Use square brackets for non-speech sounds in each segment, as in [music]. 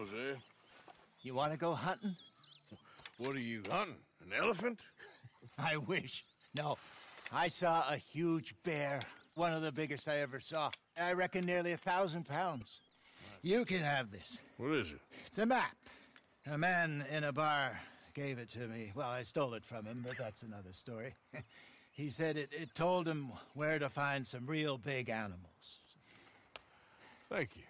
Hosea, You want to go hunting? what are you hunting? An elephant? [laughs] I wish. No. I saw a huge bear. One of the biggest I ever saw. I reckon nearly a thousand pounds. You can have this. What is it? It's a map. A man in a bar gave it to me. Well, I stole it from him, but that's another story. [laughs] he said it, it told him where to find some real big animals. Thank you.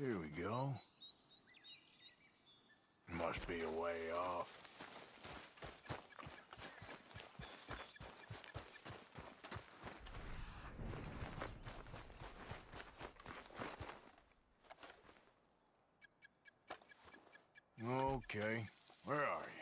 Here we go. Must be a way off. Okay, where are you?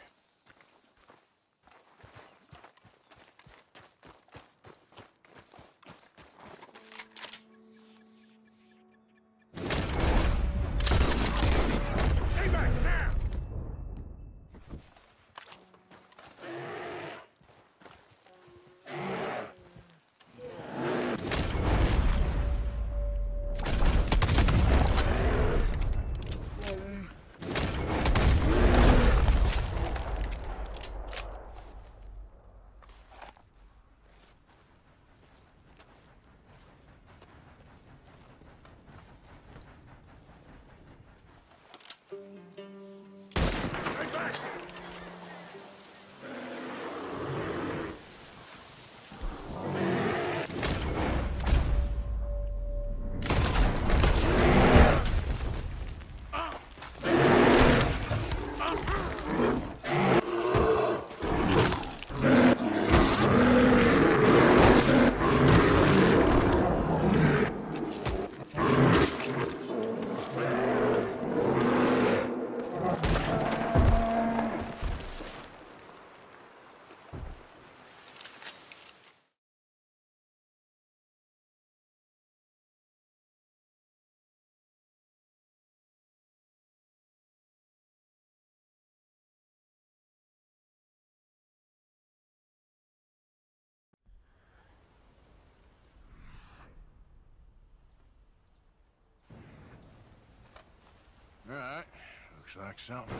Looks like something.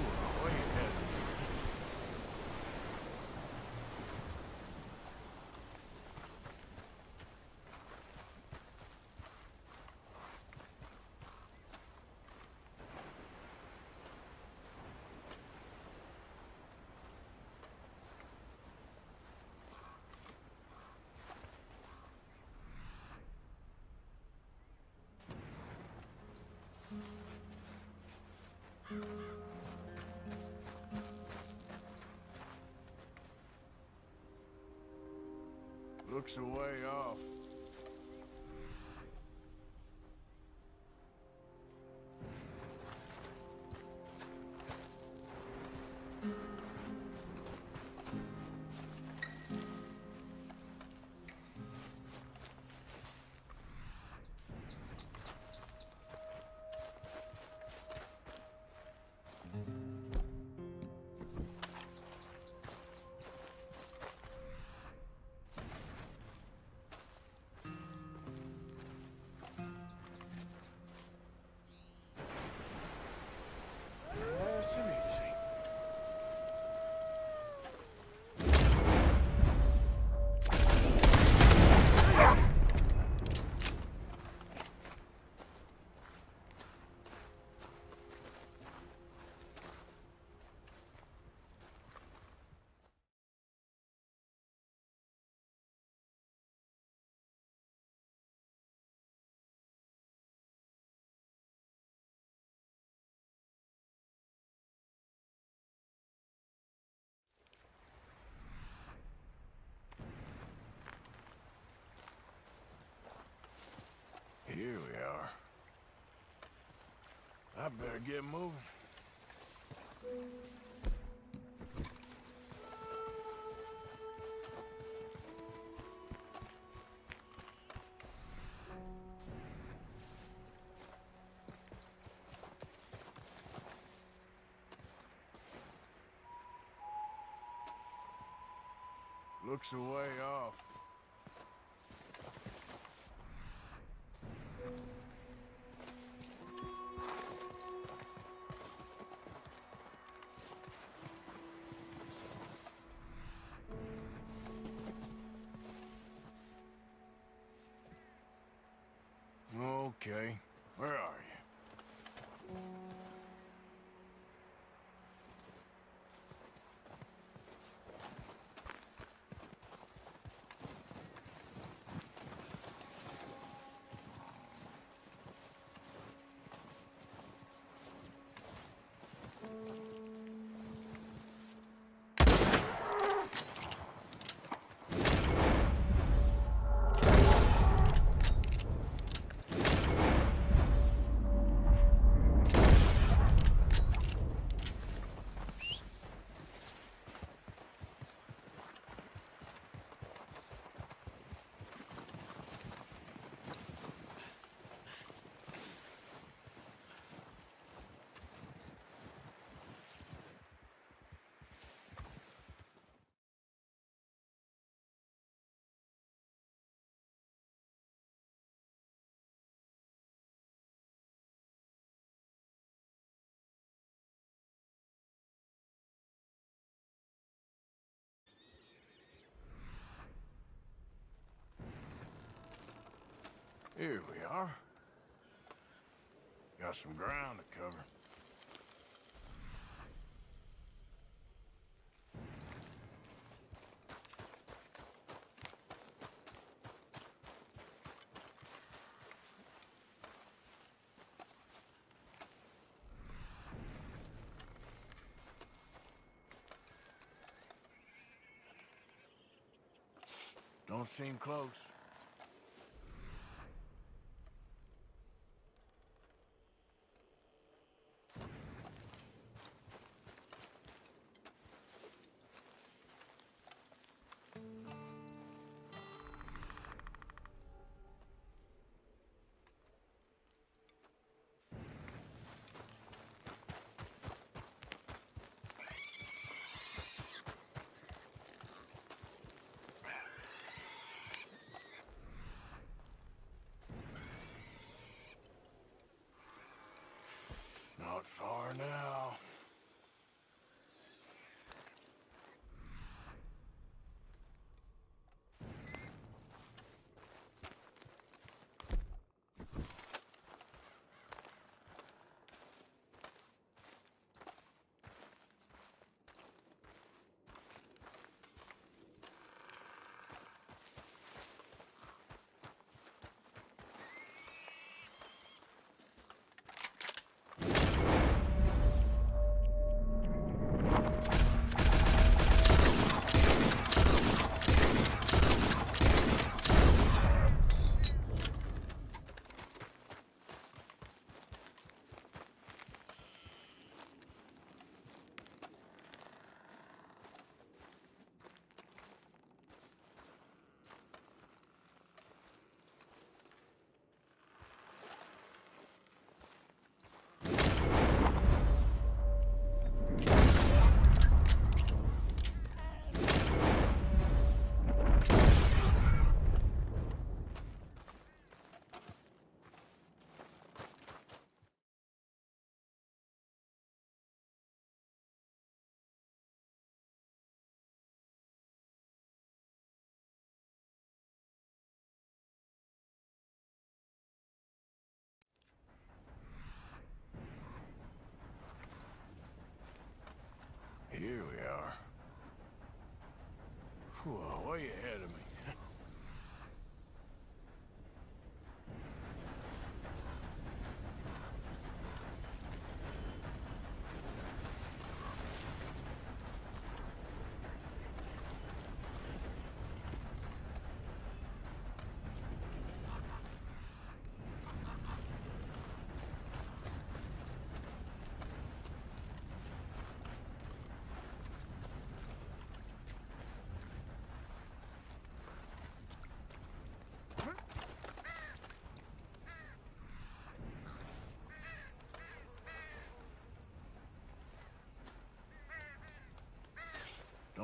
Ooh, way ahead Looks a way off. Are. I better get moving. Looks a way off. Okay, Here we are. Got some ground to cover. Don't seem close.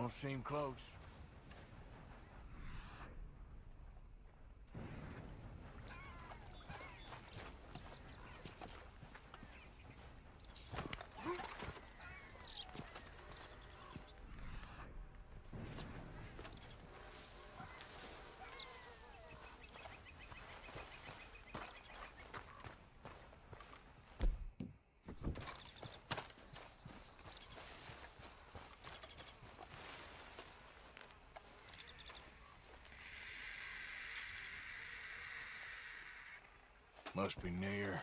Don't seem close. Must be near.